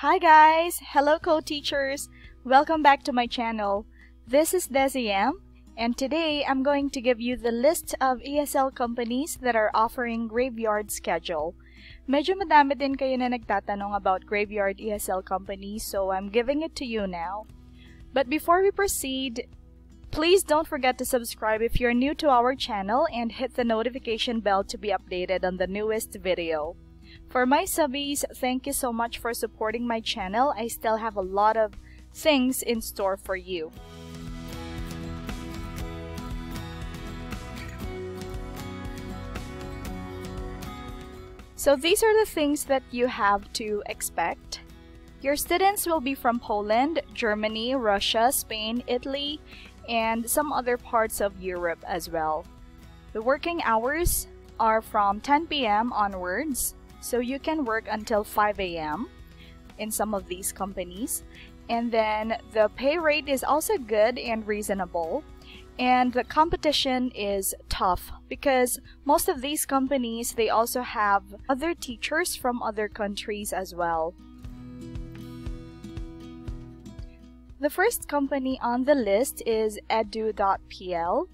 Hi guys! Hello co-teachers! Welcome back to my channel. This is Dessy M, and today I'm going to give you the list of ESL companies that are offering graveyard schedule. Medyo madami din kayo na nagtatanong about graveyard ESL companies, so I'm giving it to you now. But before we proceed, please don't forget to subscribe if you're new to our channel and hit the notification bell to be updated on the newest video. For my subbies, thank you so much for supporting my channel. I still have a lot of things in store for you. So these are the things that you have to expect. Your students will be from Poland, Germany, Russia, Spain, Italy, and some other parts of Europe as well. The working hours are from 10 p.m. onwards, so you can work until 5 a.m. in some of these companies. And then the pay rate is also good and reasonable. And the competition is tough because most of these companies, they also have other teachers from other countries as well. The first company on the list is Edoo.pl.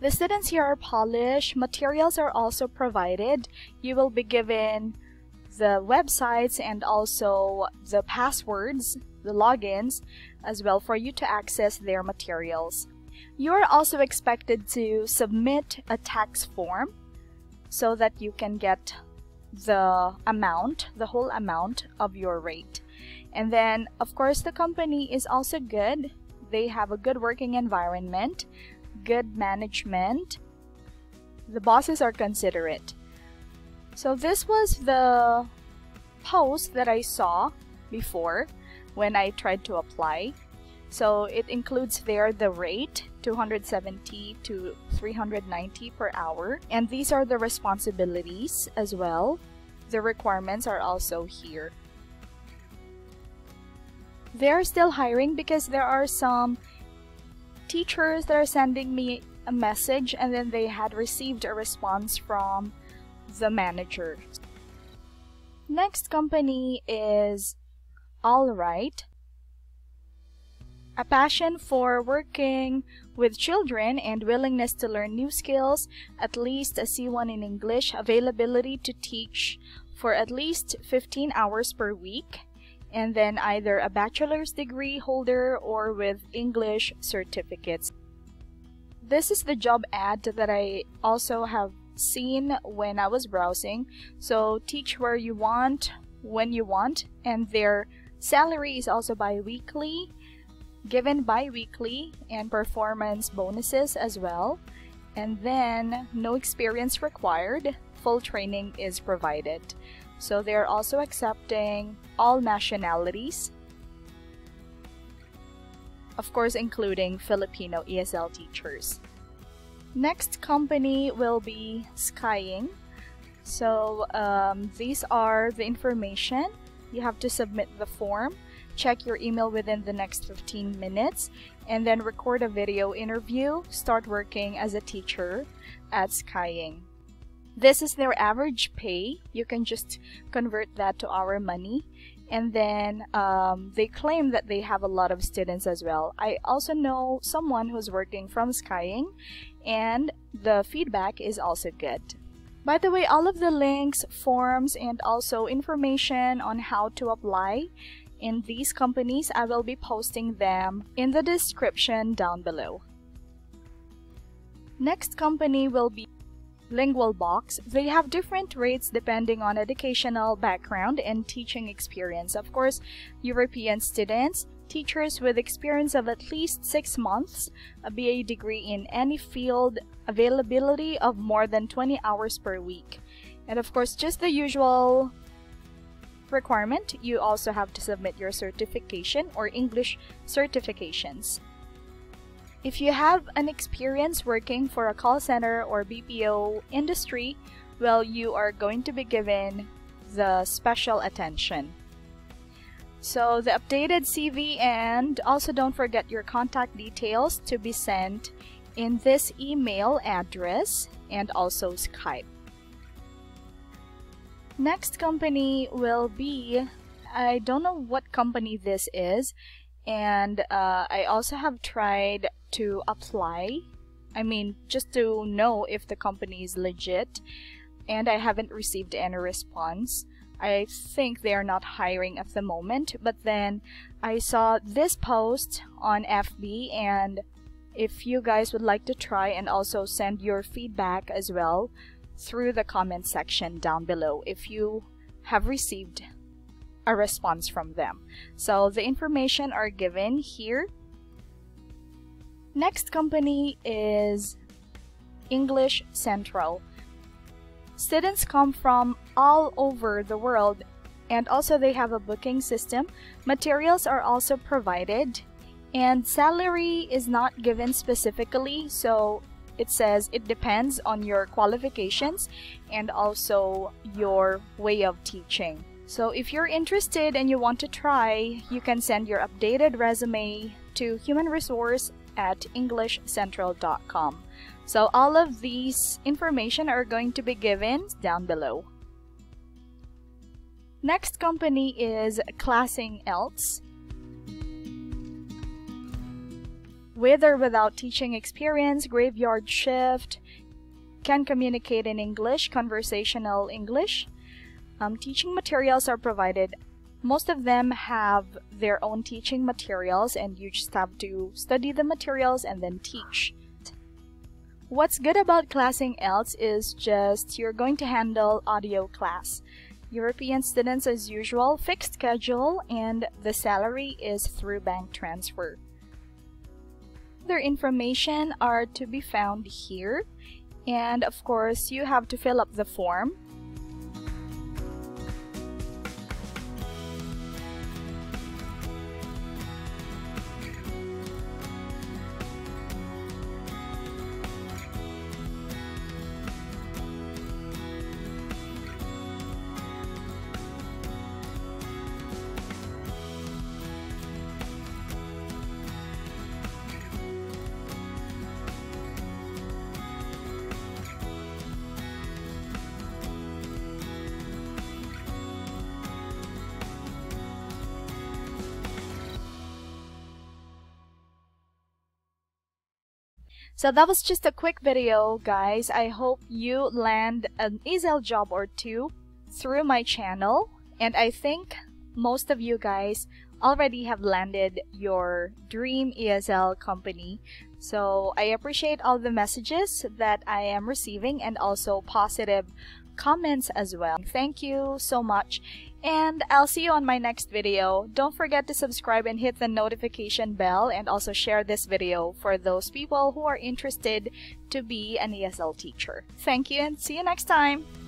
The students here are Polish. Materials are also provided. You will be given the websites and also the passwords, the logins, as well for you to access their materials. You are also expected to submit a tax form so that you can get the amount, the whole amount of your rate. And then, of course, the company is also good. They have a good working environment good management. The bosses are considerate. So this was the post that I saw before when I tried to apply. So it includes there the rate 270 to 390 per hour and these are the responsibilities as well. The requirements are also here. They're still hiring because there are some teachers that are sending me a message and then they had received a response from the manager. Next company is Allright. A passion for working with children and willingness to learn new skills, at least a C1 in English, availability to teach for at least 15 hours per week, and then either a bachelor's degree holder or with English certificates. This is the job ad that I also have seen when I was browsing. So teach where you want, when you want, and their salary is also bi-weekly, given bi-weekly, and performance bonuses as well. And then no experience required, full training is provided. So they're also accepting all nationalities, of course including Filipino ESL teachers. Next company will be Skyeng. So um, these are the information. You have to submit the form, check your email within the next 15 minutes, and then record a video interview, start working as a teacher at Skyeng. This is their average pay. You can just convert that to our money. And then um, they claim that they have a lot of students as well. I also know someone who's working from Skyeng and the feedback is also good. By the way, all of the links, forms, and also information on how to apply in these companies, I will be posting them in the description down below. Next company will be LingualBox, they have different rates depending on educational background and teaching experience. Of course, European students, teachers with experience of at least six months, a BA degree in any field, availability of more than 20 hours per week. And of course, just the usual requirement, you also have to submit your certification or English certifications. If you have an experience working for a call center or BPO industry, well, you are going to be given the special attention. So the updated CV and also don't forget your contact details to be sent in this email address and also Skype. Next company will be I don't know what company this is and uh, I also have tried to apply I mean just to know if the company is legit and I haven't received any response. I think they are not hiring at the moment but then I saw this post on FB and if you guys would like to try and also send your feedback as well through the comment section down below if you have received a response from them. So the information are given here. Next company is English Central. Students come from all over the world and also they have a booking system. Materials are also provided and salary is not given specifically so it says it depends on your qualifications and also your way of teaching. So if you're interested and you want to try, you can send your updated resume to human resource at englishcentral.com. So all of these information are going to be given down below. Next company is Classing Else. With or without teaching experience, graveyard shift, can communicate in English, conversational English, um, teaching materials are provided. Most of them have their own teaching materials and you just have to study the materials and then teach. What's good about Classing Else is just you're going to handle audio class. European students as usual, fixed schedule, and the salary is through bank transfer. Their information are to be found here and of course you have to fill up the form So that was just a quick video, guys. I hope you land an ESL job or two through my channel. And I think most of you guys already have landed your dream ESL company. So I appreciate all the messages that I am receiving and also positive comments as well. Thank you so much and I'll see you on my next video. Don't forget to subscribe and hit the notification bell and also share this video for those people who are interested to be an ESL teacher. Thank you and see you next time!